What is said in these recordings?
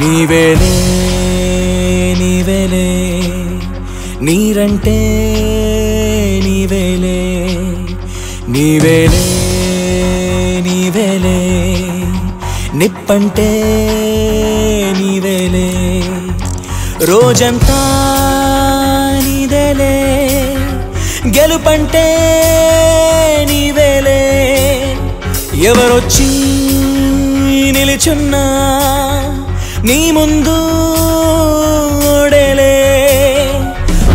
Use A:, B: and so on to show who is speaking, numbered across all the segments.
A: నీవేలే నీవేలే నీరంటే నీవేలే నీవేలే నీవేలే నిప్పంటే నీవేలే రోజంతా నీదేలే గెలుపంటే నీవేలే ఎవరొచ్చి నిలుచున్నా నీ ముందు ఓడేలే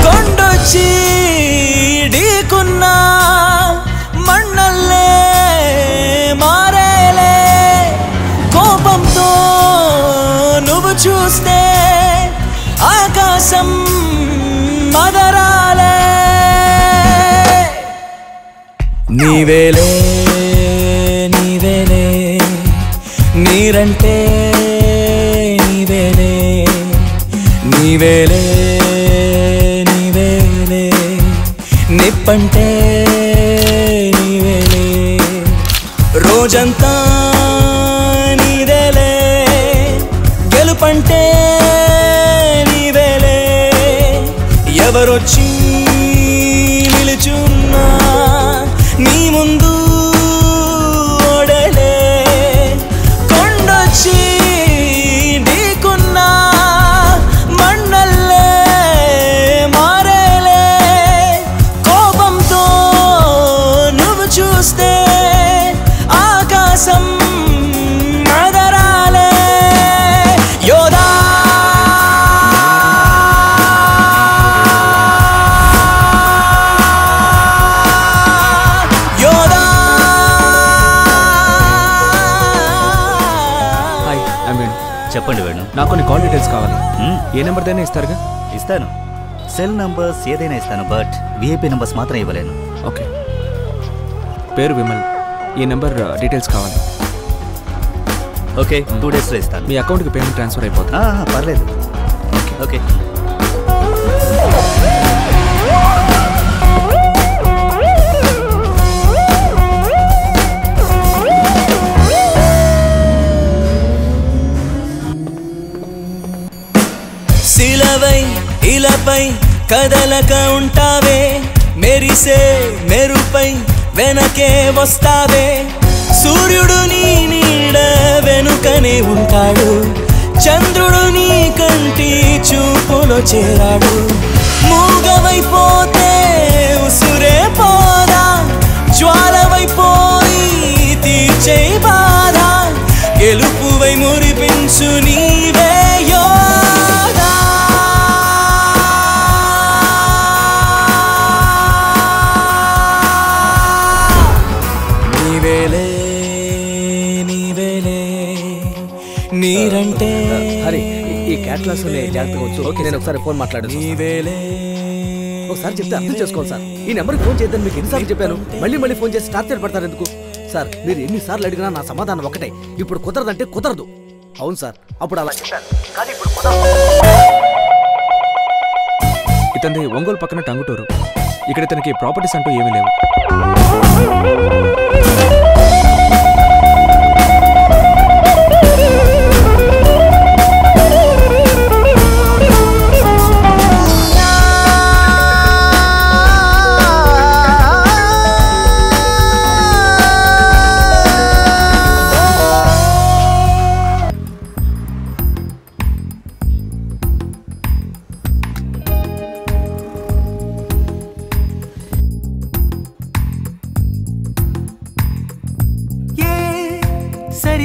A: కొండొచ్చి ఢీకున్నా మన్నల్లే మారేలే. కోపంతో నువ్వు చూస్తే ఆకాశం నిప్పంటే నీవేలే. రోజంతా నీదేలే. గెలుపంటే నీవేలే. ఎవరొచ్చి
B: ఏ నెంబర్ దైనా ఇస్తారుగా?
C: ఇస్తాను. సెల్ నంబర్స్ ఏదైనా ఇస్తాను బట్ విఐపి నంబర్స్ మాత్రం ఇవ్వలేను.
B: ఓకే. పేరు విమల్. ఈ నెంబర్ డీటెయిల్స్ కావాలి.
C: ఓకే టూ డేస్లో ఇస్తాను.
B: మీ అకౌంట్కి పేమెంట్ ట్రాన్స్ఫర్ అయిపోతుంది.
C: పర్లేదు. ఓకే.
A: శిలవై పై కదలక ఉంటావే మెరిసే మెరుపై వెనకే వస్తావే. సూర్యుడు నీ నీడ వెనుకనే ఉంటాడు చంద్రుడు నీ కంటి చూపులో చేరాడు. మూగవైపోతే ఉసురే పోదా జ్వాలవైపోయి తీర్చే బాధ
D: గెలుపు ఈ- క్యాట్లాస్ జాగ్రత్తగా వచ్చు ఓకే నేను ఒకసారి ఫోన్ మాట్లాడు ఒకసారి చెప్తే అర్థం చేసుకోవాలి సార్. ఈ నెంబర్కి ఫోన్ చేద్దాం మీకు ఎన్నిసార్లు చెప్పాను? మళ్ళీ మళ్ళీ ఫోన్ చేసి టార్చర్ పడతారు ఎందుకు? సార్ మీరు ఎన్నిసార్లు అడిగినా నా సమాధానం ఒకటే. ఇప్పుడు కుదరదంటే కుదరదు. అవును సార్ అప్పుడు అలా చెప్పాను. కానీ ఇప్పుడు కుదరదు.
B: ఇతంది ఒంగోలు పక్కన టంగుటూరు. ఇక్కడ ఇతనికి ప్రాపర్టీస్ అంటూ ఏమీ లేవు.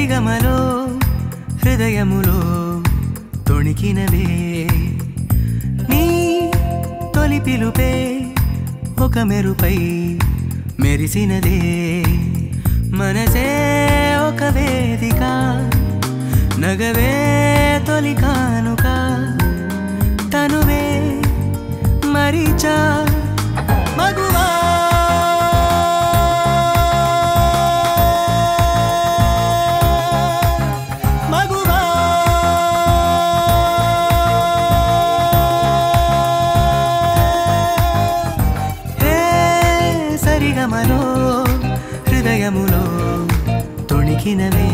A: సరిగమలో హృదయములో తొణికినవే. నీ తొలి పిలుపే ఒక మెరుపై మెరిసినదే. మనసే ఒక వేదిక నగవే తొలి కానుక. తనువే మరిచా హృదయములో తొణికినవే.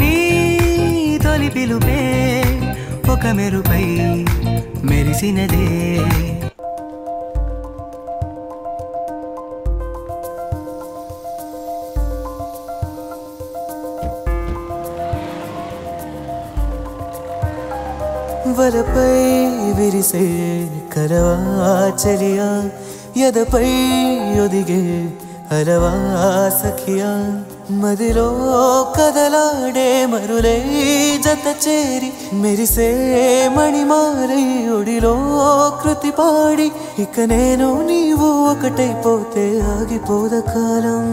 A: నీ తొలి
E: పిలుపే ఒక మెరుపై మెరిసినదే. వరపై విరిసే కరవా చలియా ఎదపై ఒదిగే అలవా సఖియా మదిలో కదలాడే మరులై జత చేరి మెరిసే మణిమారై ఒడిలో కృతి పాడి ఇక నేను నీవు ఒకటైపోతే ఆగిపోద కాలం.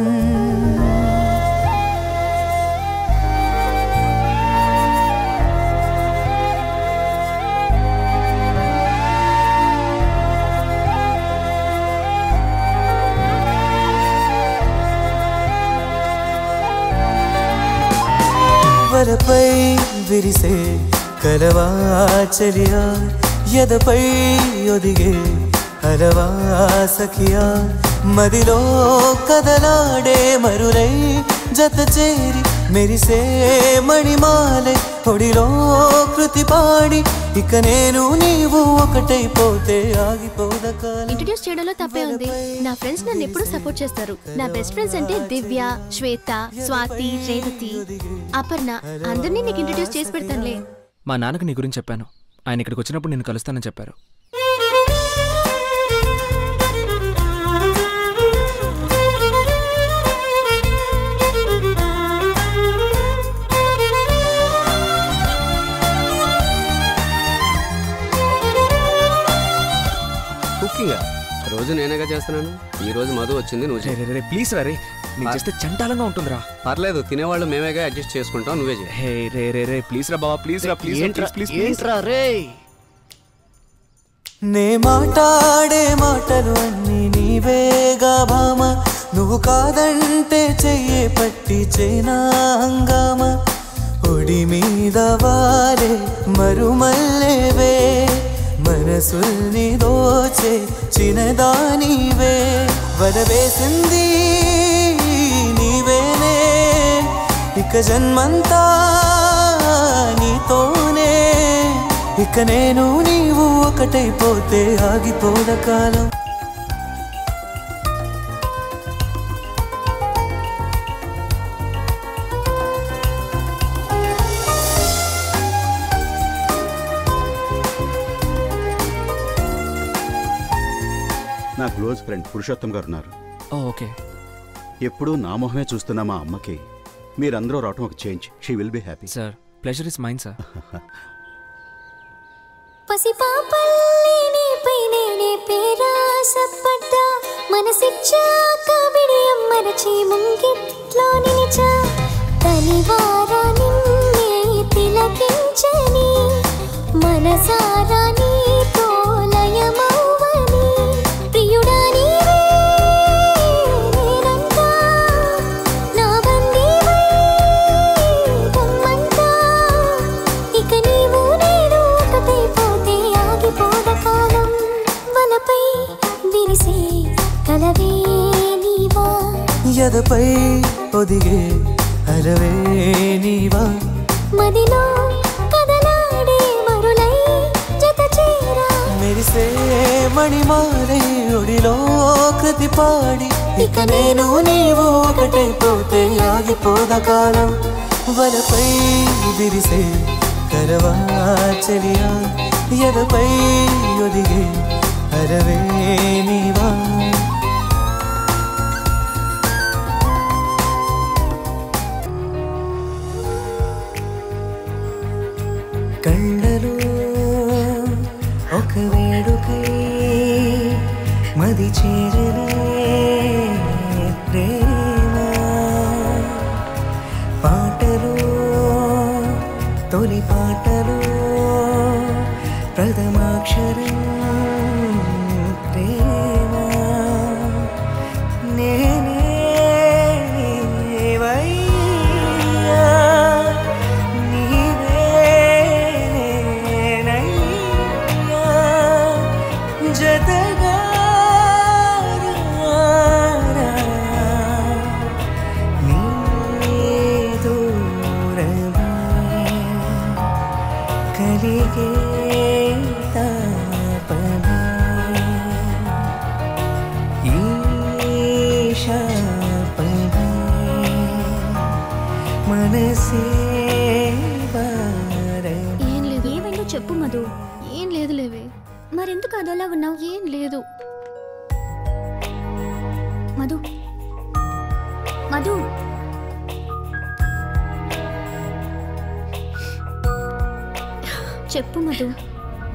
E: వలపై విరిసే కలవా చలియా ఎదపై ఒదిగే అలవా సఖియా మదిలో కదలాడే మరులై జత చేరి మెరిసే మణిమాలై ఒడిలో కృతి పాడి ఇక నేను నీవు ఒకటైపోతే ఆగిపోద కాలం
F: ఇంట్రడ్యూస్ చేయడంలో తప్పే ఉంది. నా ఫ్రెండ్స్ నన్ను ఎప్పుడూ సపోర్ట్ చేస్తారు. నా బెస్ట్ ఫ్రెండ్స్ అంటే దివ్య శ్వేత స్వాతి రేవతి అపర్ణ. అందరినీ నీకు ఇంట్రడ్యూస్ చేసి పెడతానులే.
A: మా నాన్నకు నీ గురించి చెప్పాను. ఆయన ఇక్కడికి వచ్చినప్పుడు నేను కలుస్తానని చెప్పారు.
G: కుకింగ్ రోజు నేనేగా చేస్తున్నాను? ఈ రోజు మధు వచ్చింది నువ్వు
A: రే
G: చేయి.
A: రే రే ప్లీజ్ రా రే. నేను చేస్తే చంటాలంగా ఉంటుందిరా.
G: పర్లేదు తినేవాళ్ళు మేమేగా అడ్జస్ట్ చేసుకుంటాం నువ్వే చేయి.
A: హే రే రే రే ప్లీజ్ రా బావా ప్లీజ్ రా ప్లీజ్ ప్లీజ్ ప్లీజ్ ప్లీజ్.
H: ఏంట్రా రే?
E: నే మాట్లాడే మాటలు అన్ని నీవేగా భామ. నువ్వు కాదంటే చెయ్యే పట్టి చేనా హంగామ ఒడి మీద వారే మరుమల్లేవే మనసుల్ని దోచే చిన్నదానివే వరవేసింది నీవేనే ఇక జన్మంతా నీతోనే ఇక నేను నీవు ఒకటైపోతే ఆగిపోద కాలం
I: నా క్లోజ్ ఫ్రెండ్ పురుషోత్తం గారు ఉన్నారు
A: ఓకే.
I: ఎప్పుడూ నా మొహమే చూస్తున్న మా అమ్మకి మీరందరూ రావటం ఒక change. She will be happy.
A: Sir pleasure is mine sir.
J: మనసిచ్చాక విడియం మరచి ముంగిట్లో నిలిచా తనివారా నిన్నే తిలకించని మనసారా
E: ఎదపై ఒదిగే అరవే నీవా?
J: మదిలో కదలాడే మరులై జత చేరా?
E: మెరిసే మణిమాలై ఒడిలో కృతి పాడి. ఇక నేను నీవు ఒకటైపోతే ఆగిపోద కాలం? వలపై విరిసే కరవా చెలియా? ఎదపై ఒదిగే అరవే కళ్ళలో ఒక వేడుకై మది చేరలే ప్రేమ. పాటలు తొలి పాటలు ప్రథమాక్షరం
F: ఏం లేదు.
J: ఏమైందో చెప్పు మధు.
F: ఏం లేదు లేవే.
J: మరెందుకు అదోలా ఉన్నావు?
F: ఏం లేదు.
J: మధు. మధు. చెప్పు మధు.